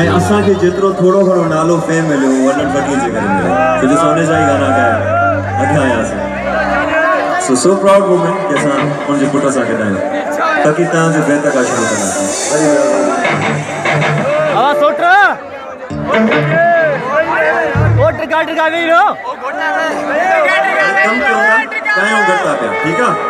ऐं असांखे जेतिरो थोरो घणो नालो फेम मिलियो वॾनि वॾीअ जे करे मिलियो छो जो सोने जा ई गाना ॻाए अॻियाँ आयासीं। सो सो प्राउड वूमेन की असां हुनजे पुट सां गॾु आहियूं। ताकी तव्हांजे बेहतर खां शुरू कंदासीं कयूं ॻायूं घटि था पिया ठीकु आहे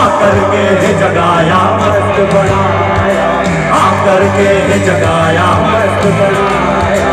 आकर के है जगाया मस्त बनाया आकर के है जगाया मस्त बनाया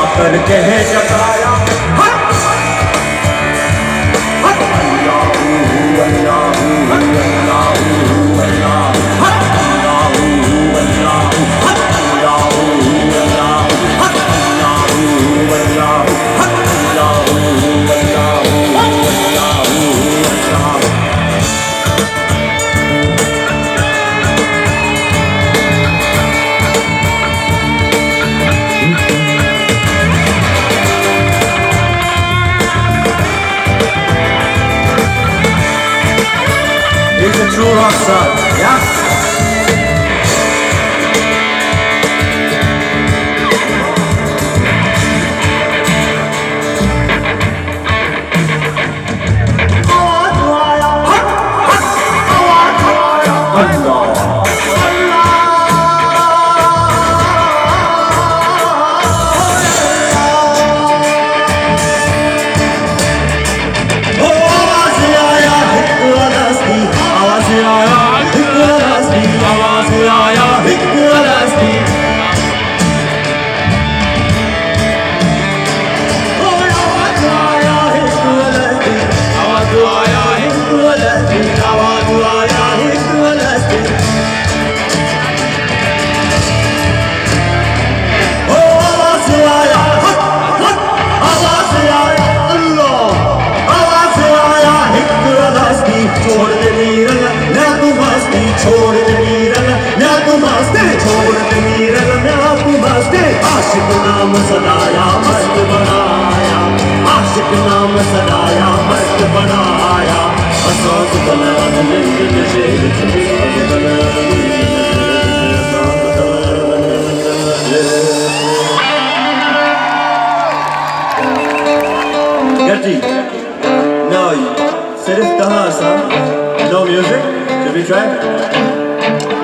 आकर के है जगाया Rosa, yeah. आशिक नाम सदाया मस्त बनाया आशिक नाम सदाया मस्त बनाया असास बना निंद नशे विच असास बना असास बना गड्डी No, सिर्फ तहां असां No music? Should we try?